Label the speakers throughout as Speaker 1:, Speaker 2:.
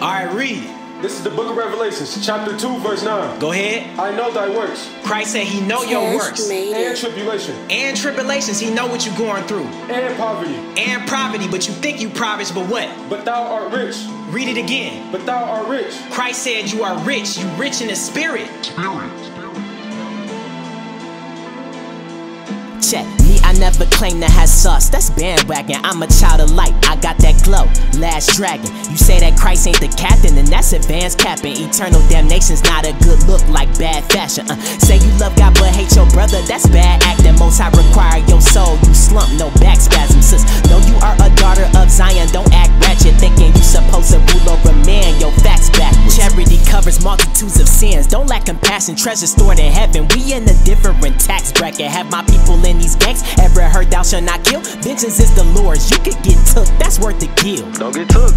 Speaker 1: All right, read.
Speaker 2: This is the book of Revelations, chapter 2, verse 9.
Speaker 1: Go ahead.
Speaker 2: I know thy works
Speaker 1: Christ said he know your works
Speaker 2: and tribulation
Speaker 1: and tribulations. He know what you're going through
Speaker 2: and poverty,
Speaker 1: and poverty, but you think you poverty, but what?
Speaker 2: but thou art rich.
Speaker 1: Read it again.
Speaker 2: But thou art rich.
Speaker 1: Christ said you are rich. You rich in the spirit.
Speaker 3: Check me, I never claim to have sauce. That's bandwagon. I'm a child of light. I got that glow. Last dragon. You say that Christ ain't the captain, then that's advanced capping. Eternal damnation's not a good look like bad fashion. Uh, say you love God but hate your brother, that's bad acting. Most High require your soul. You slump, no back spasms. Sis, know you covers multitudes of sins. Don't lack compassion. Treasure stored in heaven. We in a different tax bracket. Have my people in these gangs ever heard thou shalt not kill? Vengeance is the Lord's. You could get took. That's worth the kill.
Speaker 2: Don't get took.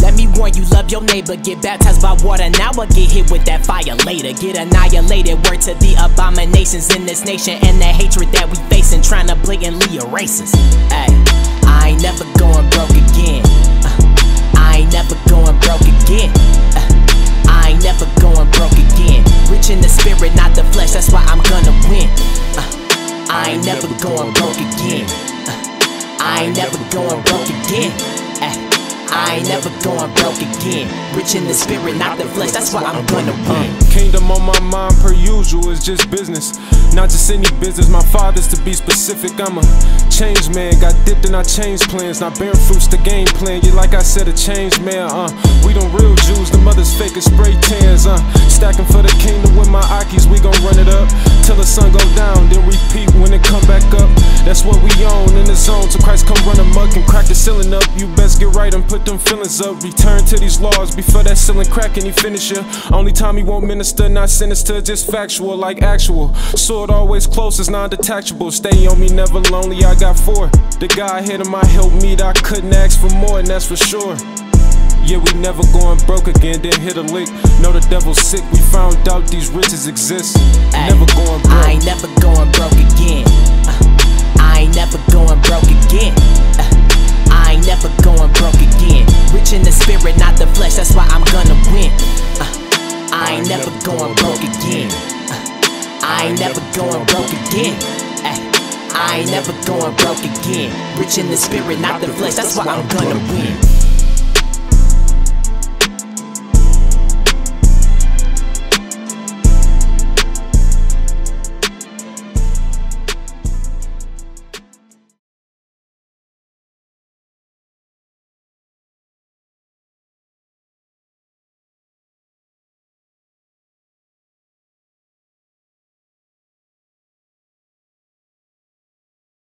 Speaker 3: Let me warn you, love your neighbor. Get baptized by water. Now I get hit with that fire later. Get annihilated. Word to the abominations in this nation and the hatred that we facing. Trying to blatantly erase us. I ain't never going broke again. Uh, I ain't never going broke again. Spirit, not the flesh. That's why I'm gonna win. Uh, I ain't never going broke again. Uh, I ain't never going broke again. Ay, I ain't never going broke again. Rich in the spirit, not the flesh. That's why I'm gonna win.
Speaker 2: Kingdom on my mind per usual is just business. Not just any business, my father's to be specific. I'm a change man, got dipped and I changed plans. Not bearing fruits, the game plan. Yeah, like I said, a change man. Uh, we don't real Jews, the mothers fake as spray tans. Uh, stacking for the kingdom with my Akis, we gon' run it up till the sun go down, then repeat up. You best get right and put them feelings up. Return to these laws before that ceiling crack and he finish ya. Only time he won't minister, not sinister, just factual, like actual. Sword always close, it's non-detachable. Stay on me, never lonely. I got four. The guy ahead of my help meet, I couldn't ask for more, and that's for sure. Yeah, we never going broke again, then hit a lick. Know the devil's sick, we found out these riches exist.
Speaker 3: Ay,
Speaker 2: Never going broke.
Speaker 3: I ain't never going That's why I'm gonna win. Uh, I ain't never going broke again. Uh, I ain't never going broke again. I ain't never going broke again. Rich in the spirit, not the flesh. That's why I'm gonna win.